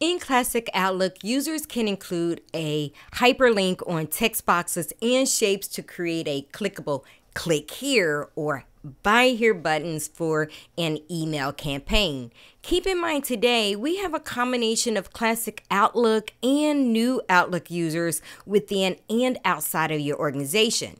In Classic Outlook, users can include a hyperlink on text boxes and shapes to create a clickable click here or buy here buttons for an email campaign. Keep in mind today, we have a combination of classic Outlook and new Outlook users within and outside of your organization.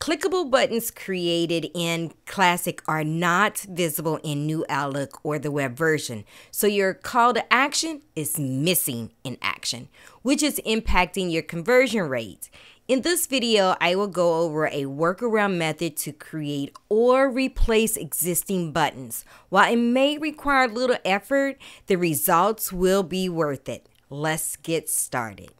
Clickable buttons created in Classic are not visible in New Outlook or the web version, so your call to action is missing in action, which is impacting your conversion rate. In this video, I will go over a workaround method to create or replace existing buttons. While it may require little effort, the results will be worth it. Let's get started.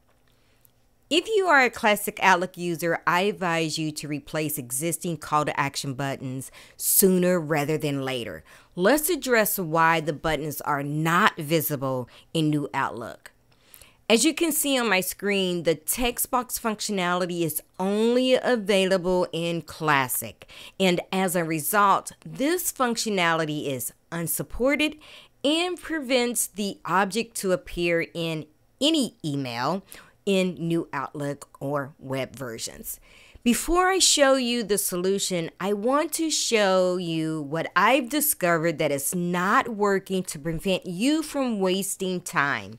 If you are a classic Outlook user, I advise you to replace existing call to action buttons sooner rather than later. Let's address why the buttons are not visible in new Outlook. As you can see on my screen, the text box functionality is only available in Classic. And as a result, this functionality is unsupported and prevents the object to appear in any email in New Outlook or web versions. Before I show you the solution, I want to show you what I've discovered that is not working to prevent you from wasting time.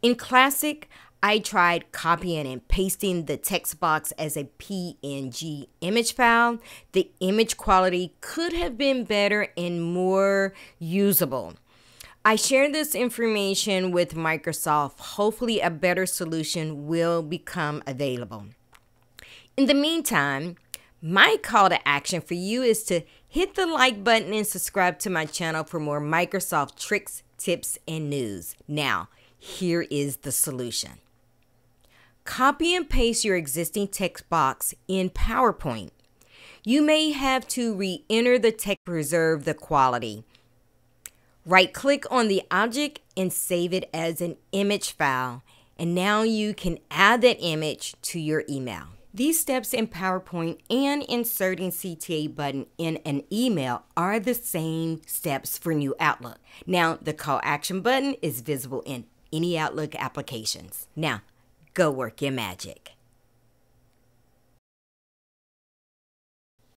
In Classic, I tried copying and pasting the text box as a PNG image file. The image quality could have been better and more usable. I share this information with Microsoft. Hopefully, a better solution will become available. In the meantime, my call to action for you is to hit the like button and subscribe to my channel for more Microsoft tricks, tips, and news. Now, here is the solution. Copy and paste your existing text box in PowerPoint. You may have to re-enter the text to preserve the quality. Right-click on the object and save it as an image file. And now you can add that image to your email. These steps in PowerPoint and inserting CTA button in an email are the same steps for New Outlook. Now, the call action button is visible in any Outlook applications. Now, go work your magic.